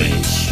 bitch.